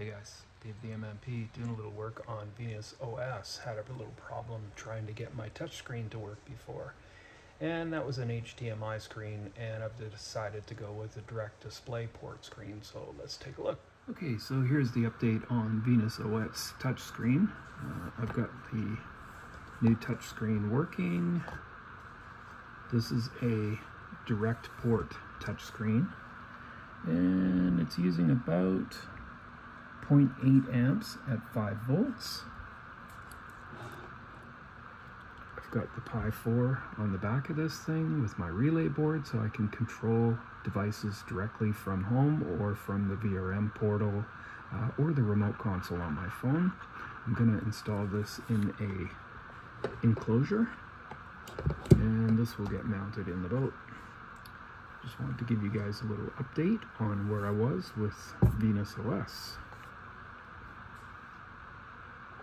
Hey guys, Dave the MMP doing a little work on Venus OS. Had a little problem trying to get my touchscreen to work before. And that was an HDMI screen and I've decided to go with a direct display port screen. So let's take a look. Okay, so here's the update on Venus OS touchscreen. Uh, I've got the new touchscreen working. This is a direct port touchscreen and it's using about 0.8 amps at 5 volts. I've got the Pi 4 on the back of this thing with my relay board so I can control devices directly from home or from the VRM portal uh, or the remote console on my phone. I'm going to install this in a enclosure and this will get mounted in the boat. Just wanted to give you guys a little update on where I was with Venus OS.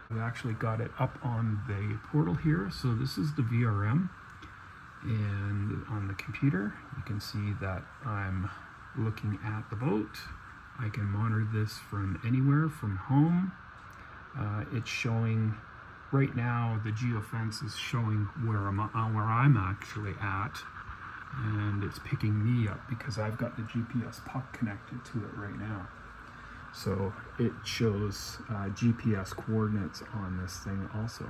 I actually got it up on the portal here. So this is the VRM and on the computer you can see that I'm looking at the boat. I can monitor this from anywhere from home. Uh, it's showing right now the geofence is showing where I'm, uh, where I'm actually at and it's picking me up because I've got the GPS puck connected to it right now. So it shows uh, GPS coordinates on this thing also.